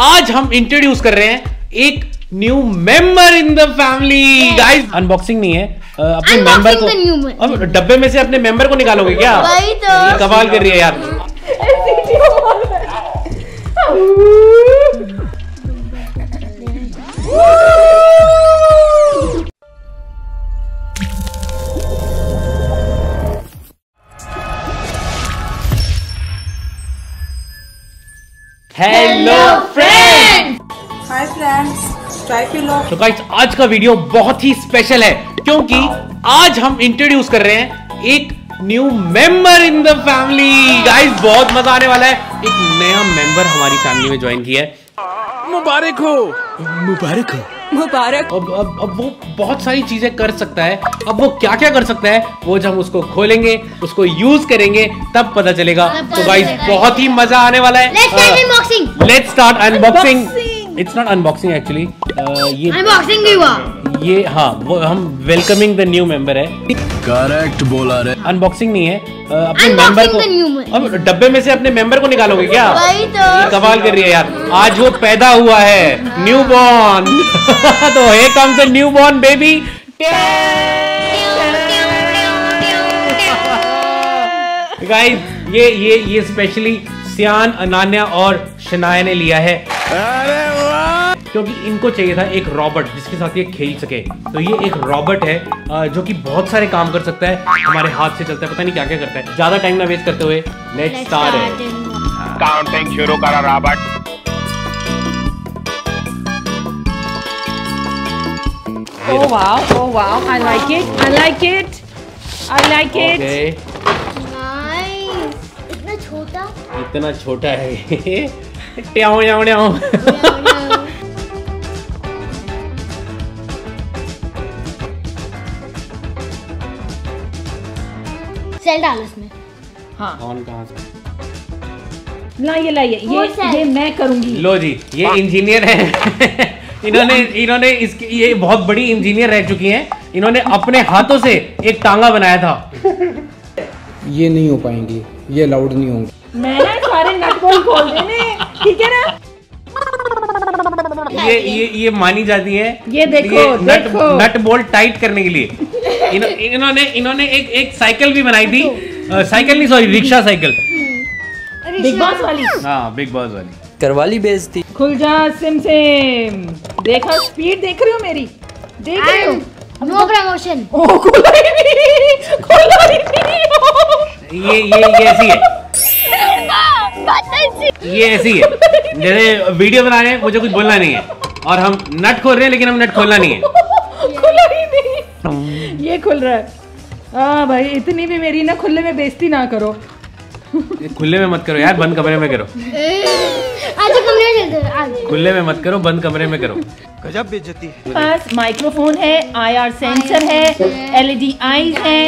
आज हम इंट्रोड्यूस कर रहे हैं एक new member in the family guys unboxing नहीं है। अपने मेंबर को. अब डब्बे में से अपने मेंबर को निकालोगे क्या? तो। कमाल कर रही है यार। हेलो फ्रेंड्स हाय फ्रेंड्स तो गाइस आज का वीडियो बहुत ही स्पेशल है क्योंकि आज हम इंट्रोड्यूस कर रहे हैं एक new member in the family guys बहुत मज़ा आने वाला है। एक नया मेंबर हमारी फैमिली में ज्वाइन किया है। मुबारक हो। मुबारक हो। मुबारक। अब अब अब वो बहुत सारी चीज़ें कर सकता है। अब वो क्या क्या कर सकता है वो जब हम उसको खोलेंगे उसको यूज़ करेंगे तब पता चलेगा। तो भाई गाइस बहुत ही मज़ा आने वाला है। Let's start unboxing it's not unboxing actually ये अनबॉक्सिंग भी हुआ। ये हाँ वो हम वेलकमिंग द न्यू मेंबर है। करेक्ट बोला रे। अनबॉक्सिंग नहीं है। अपने मेंबर को. अब डब्बे में से अपने मेंबर को निकालोगे क्या? तो। कमाल कर रही है यार। आज वो पैदा हुआ है। न्यू बॉर्न तो here comes the newborn baby guys ये ये ये स्पेशली सियान अनान्या और शनाया ने लिया है। क्योंकि इनको चाहिए था एक रॉबर्ट जिसके साथ ये खेल सके। तो ये एक रॉबर्ट है जो कि बहुत सारे काम कर सकता है हमारे हाथ से चलता है पता नहीं क्या क्या करता है। ज़्यादा टाइम ना वेस्ट करते हुए लेट्स Let's स्टार्ट है काउंटिंग शुरू करो Robert. Oh wow, oh wow, I like it, I like it, I like it. Nice. इतना छोटा? इतना छोटा है। ट्याओ ट्याओ ट्याओ डाल इसमें। हाँ। ऑन कहाँ से? लाइए लाइए। ये. ये मैं करूँगी। लो जी ये इंजीनियर है। इन्होंने इन्होंने इसकी ये बहुत बड़ी इंजीनियर रह चुकी हैं। इन्होंने अपने हाथों से एक टांगा बनाया था। ये नहीं हो पाएँगी ये अलाउड नहीं होंगे। मैं सारे नट बोल्ट खोल देने। ठीक है ना? ये ये ये मानी जाती है। ये देखो, ये नट देखो। नट बोल्ट टाइट करने के लिए। इन, इन्होंने इन्होंने एक एक साइकिल भी बनाई थी। साइकिल नहीं sorry rickshaw cycle Bigg Boss वाली। हाँ बिग बॉस वाली। करवाली बेइज्जती। खुल जा सिम सिम। देखा स्पीड देख रही हो मेरी? देख रही हो? नो प्रमोशन ओ खुला ही नहीं। खुला ही नहीं। ये ये ये ऐसी है। ये ऐसी है। जैसे वीडियो बना रहे हैं मुझे कुछ बोलना नहीं है। और हम नट खोल रहे हैं लेकिन हम नट खोलना नहीं है। खुला ही नहीं। ये खुल रहा है। हाँ भाई इतनी भी मेरी ना खुले में बेइज्जती ना करो। खुले में मत करो यार बंद कमरे में करो। आज कमरे में चलते खुले में मत करो बंद कमरे में करो। गजब बेइज्जती है। पास माइक्रोफोन है आईआर सेंसर है एलईडी आईज है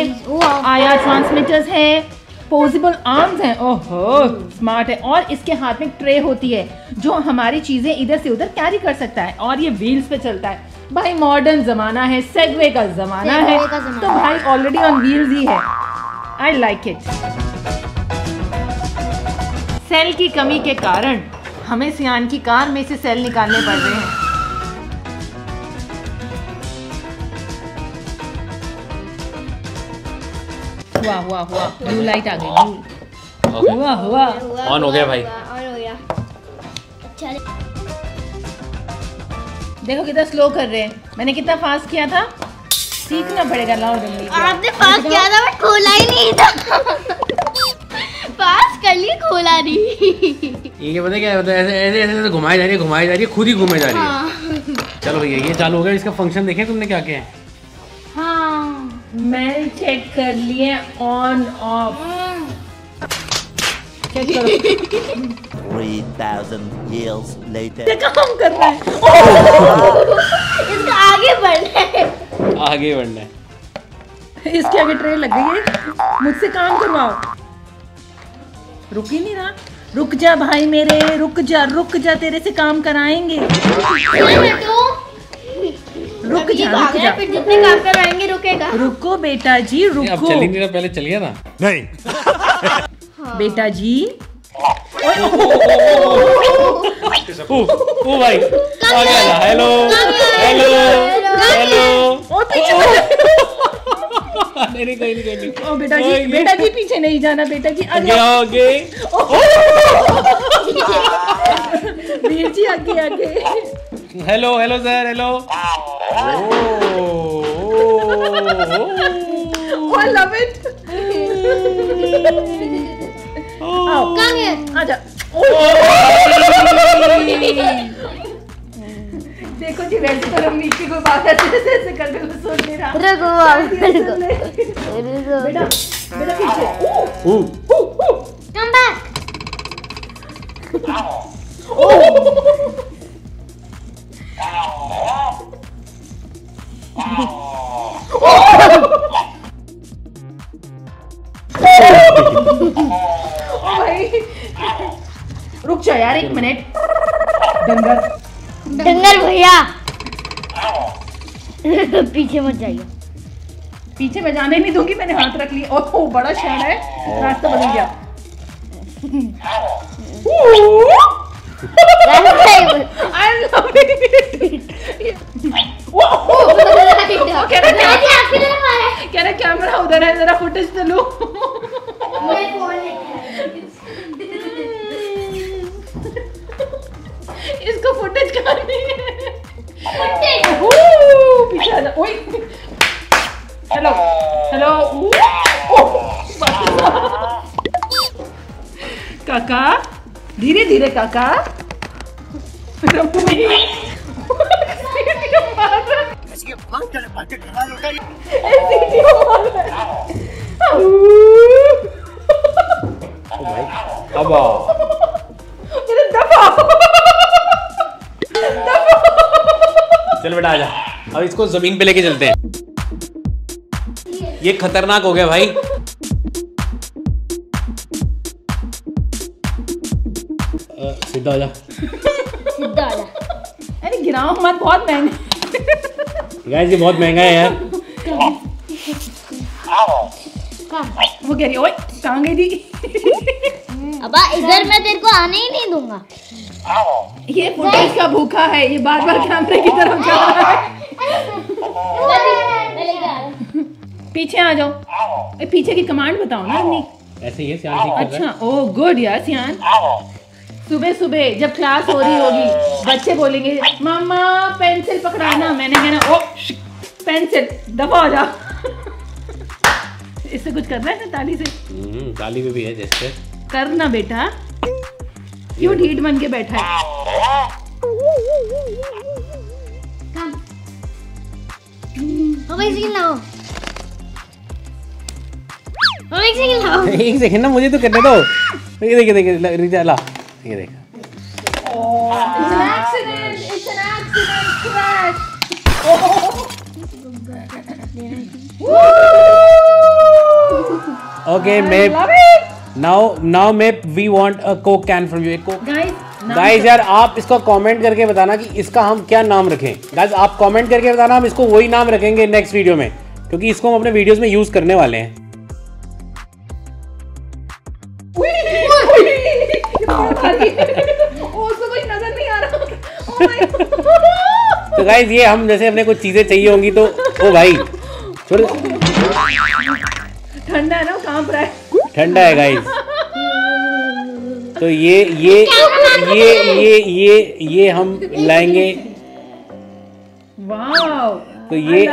आईआर ट्रांसमीटर्स है। पोजिबल आर्म्स हैं। ओहो स्मार्ट है। और इसके हाथ में ट्रे होती है जो हमारी चीज़ें इधर से उधर कैरी कर सकता है और ये व्हील्स पे चलता है। भाई मॉडर्न जमाना है सेगवे का जमाना है। का तो भाई ऑलरेडी ऑन व्हील्स ही है। आई लाइक इट सेल की कमी के कारण हमें सियान की कार में से सेल निकालने पड़ रहे हैं। हुआ हुआ हुआ ब्लू लाइट आ गई ब्लू हुआ हुआ ऑन हो गया भाई और हो गया अच्छा देखो कितना स्लो कर रहे हैं। मैंने कितना फास्ट किया था? सीखना पड़ेगा लाओ जल्दी। आपने पास किया था बट खोला ही नहीं था। पास कर लिए खोला नहीं। ये पता क्या होता है ऐसे ऐसे ऐसे ऐसे घुमाई जा रही है घुमाई जा रही है खुद ही घूमे जा रही है। हाँ। चलो भैया ये चालू हो गया इसका फ़ंक्शन देखें तुमने क्या किया है। हाँ मैं चेक कर लिए ऑन ऑफ़ चेक करो. 3000 years later. काम कर रहा है. इसका आगे बढ़ना है. आगे बढ़ना है। इसके आगे ट्रेन लग गई है. मुझसे काम करवाओ. रुक ही नहीं रहा. रुक जा भाई मेरे. रुक जा रुक जा. तेरे से काम कराएँगे. तो रुक जा तो रुक जा। फिर जितने काम करवाएँगे रुकेगा। रुको बेटा जी अब रुको। चल ही नहीं रहा पहले चलिए ना। नहीं। बेटा जी ओ ओ भाई आ गया हेलो हेलो हेलो ओ पीछे नहीं नहीं कहीं नहीं कहीं ओ बेटा जी बेटा जी पीछे नहीं जाना बेटा जी आगे आगे आगे। वीर जी आगे आगे। Hello hello sir hello I love it. आओ Come here. आजा देखो जी वैसे तो हम नीचे को बात अच्छे से ऐसे कर रहे। हो सुन नहीं रहा रुको। रुको बेटा बेटा पीछे। एक मिनट। डंगर। डंगर भैया। पीछे मत जाइए पीछे मैं जाने नहीं दूँगी मैंने हाथ रख लिया ओह बड़ा शहर है। रास्ता बदल गया। I love it. कह रहा क्या? कह रहा कैमरा उधर है जरा फुटेज तो लो। फुटेज करनी है। आ ओए। हेलो हेलो काका धीरे धीरे काका। अब चल बेटा आजा अब इसको ज़मीन पे लेके चलते हैं। ये खतरनाक हो गया भाई। सीधा हो जा। सीधा आ जा। अरे गिराओ मत बहुत महँगा। गाइस ये बहुत महँगा है यार। वो कह रही है, ओए कहाँ गई थी? अबा इधर मैं तेरे को आने ही नहीं दूँगा। ये फुटेज का भूखा है ये बार बार कैमरे की तरफ़ जा रहा है। पीछे आ जाओ। ए, पीछे की कमांड बताओ ना अपनी। ऐसे ही है सियान अच्छा ओ गुड यार सियान। सुबह सुबह जब क्लास हो रही होगी बच्चे बोलेंगे मामा पेंसिल पकड़ाना। मैंने कहना ओ पेंसिल हो जा। इससे कुछ करना है ना ताली से? हम्म, ताली में भी है जैसे। करना बेटा। क्यों ढीठ बन के बैठा है? एक सेकंड ना मुझे तो करने दो। ये देखिए देखिए ला ये देख. ओके मैं. नाउ नाउ मैं we want a Coke can from you एक कोक गाइस यार आप इसको कमेंट करके बताना कि इसका हम क्या नाम रखें। गाइस आप कमेंट करके बताना हम इसको वही नाम रखेंगे नेक्स्ट वीडियो में क्योंकि इसको हम अपने वीडियोस में यूज़ करने वाले हैं। Oh तो गाइस ये हम जैसे अपने कुछ चीज़ें चाहिए होंगी तो ओ भाई ठंडा है ना काँप रहा है। ठंडा है गाइस तो ये ये ये ये ये ये हम लाएँगे। तो ये.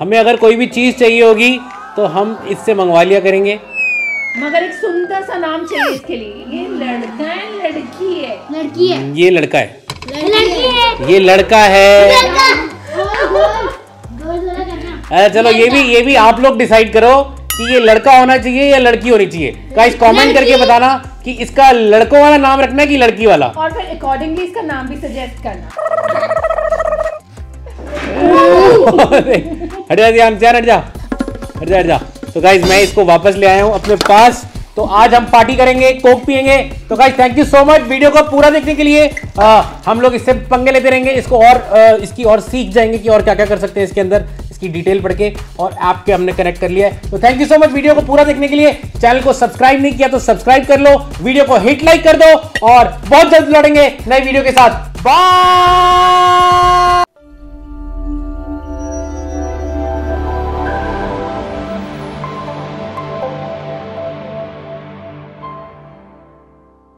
हमें अगर कोई भी चीज़ चाहिए होगी तो हम इससे मंगवा लिया करेंगे। मगर एक सुंदर सा नाम चाहिए इसके लिए। ये लड़का है लड़की है। लड़की है। ये लड़का है। लड़की है। ये लड़का है। लड़का। गोल करना। अरे चलो ये भी ये भी आप लोग डिसाइड करो। कि ये लड़का होना चाहिए या लड़की होनी चाहिए? गाइस कमेंट करके बताना कि इसका लड़कों वाला नाम रखना है कि लड़की वाला? और फिर अकॉर्डिंगली इसका नाम भी सजेस्ट करना। हट जा ध्यान ध्यान हट जा। हट जा हट जा। तो गाइज़ मैं इसको वापस ले आया हूँ अपने पास। तो आज हम पार्टी करेंगे कोक पियेंगे। तो guys thank you so much video को पूरा देखने के लिए आ, हम लोग इससे पंगे लेते रहेंगे। इसको और आ, इसकी और सीख जाएँगे कि और क्या क्या कर सकते हैं इसके अंदर। इसकी डिटेल पढ़ के और ऐप के हमने कनेक्ट कर लिया है। तो thank you so much video को पूरा देखने के लिए। चैनल को सब्सक्राइब नहीं किया तो सब्सक्राइब कर लो। वीडियो को हिट लाइक कर दो और बहुत जल्द लौटेंगे नए वीडियो के साथ। बाय